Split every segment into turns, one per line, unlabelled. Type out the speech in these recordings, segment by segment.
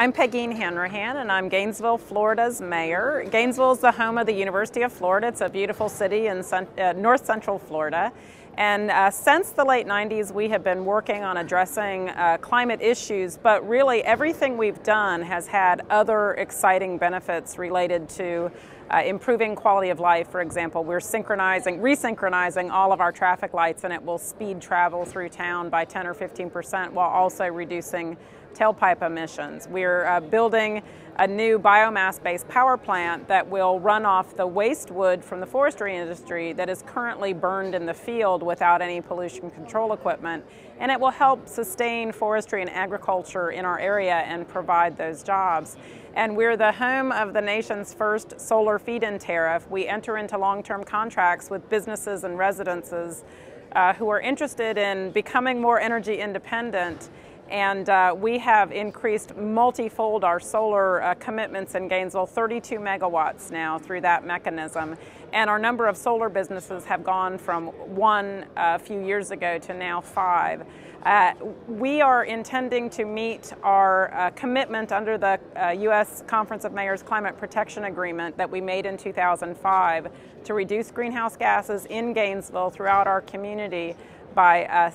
I'm Pegeen Hanrahan and I'm Gainesville, Florida's mayor. Gainesville is the home of the University of Florida. It's a beautiful city in uh, north central Florida. And uh, since the late 90s, we have been working on addressing uh, climate issues, but really everything we've done has had other exciting benefits related to uh, improving quality of life. For example, we're synchronizing, resynchronizing all of our traffic lights and it will speed travel through town by 10 or 15 percent while also reducing tailpipe emissions. We're uh, building a new biomass-based power plant that will run off the waste wood from the forestry industry that is currently burned in the field without any pollution control equipment. And it will help sustain forestry and agriculture in our area and provide those jobs. And we're the home of the nation's first solar feed-in tariff. We enter into long-term contracts with businesses and residences uh, who are interested in becoming more energy independent and uh, we have increased multifold our solar uh, commitments in Gainesville, 32 megawatts now through that mechanism. And our number of solar businesses have gone from one uh, a few years ago to now five. Uh, we are intending to meet our uh, commitment under the U.S. Uh, Conference of Mayors Climate Protection Agreement that we made in 2005 to reduce greenhouse gases in Gainesville throughout our community by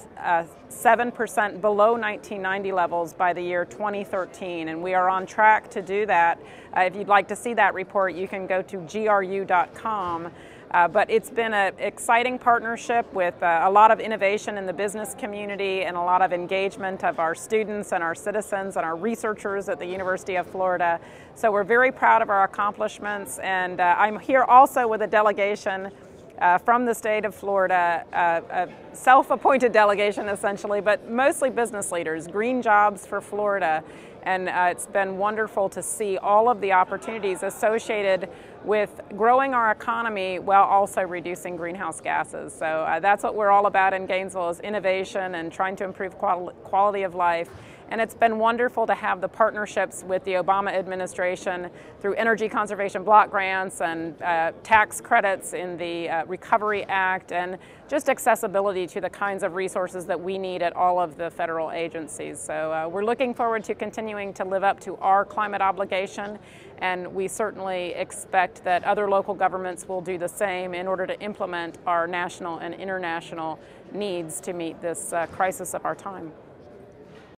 7% below 1990 levels by the year 2013, and we are on track to do that. Uh, if you'd like to see that report, you can go to gru.com. Uh, but it's been an exciting partnership with uh, a lot of innovation in the business community and a lot of engagement of our students and our citizens and our researchers at the University of Florida. So we're very proud of our accomplishments and uh, I'm here also with a delegation uh, from the state of Florida, uh, a self-appointed delegation essentially, but mostly business leaders, green jobs for Florida. And uh, it's been wonderful to see all of the opportunities associated with growing our economy while also reducing greenhouse gases. So uh, that's what we're all about in Gainesville is innovation and trying to improve qual quality of life. And it's been wonderful to have the partnerships with the Obama administration through energy conservation block grants and uh, tax credits in the uh, Recovery Act and just accessibility to the kinds of resources that we need at all of the federal agencies. So uh, we're looking forward to continuing to live up to our climate obligation and we certainly expect that other local governments will do the same in order to implement our national and international needs to meet this uh, crisis of our time.